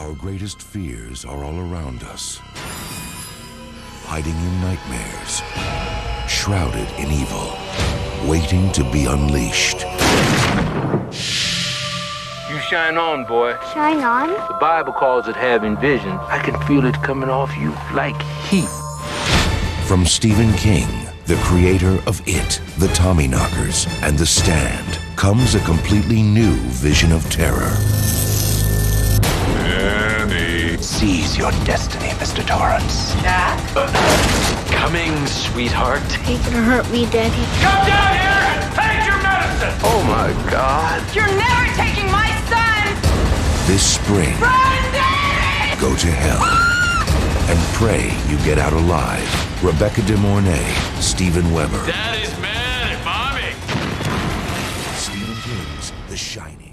Our greatest fears are all around us, hiding in nightmares, shrouded in evil, waiting to be unleashed. You shine on, boy. Shine on? The Bible calls it having vision. I can feel it coming off you like heat. From Stephen King, the creator of It, The Tommyknockers, and The Stand, comes a completely new vision of terror. Annie. Seize your destiny, Mr. Torrance. Dad? Coming, sweetheart. Are you gonna hurt me, Daddy? Come down here and take your medicine! Oh my God. You're never taking my son! This spring, Brandy! go to hell and pray you get out alive. Rebecca De Mornay, Steven Weber. Daddy's mad at mommy. Stephen King's The Shining.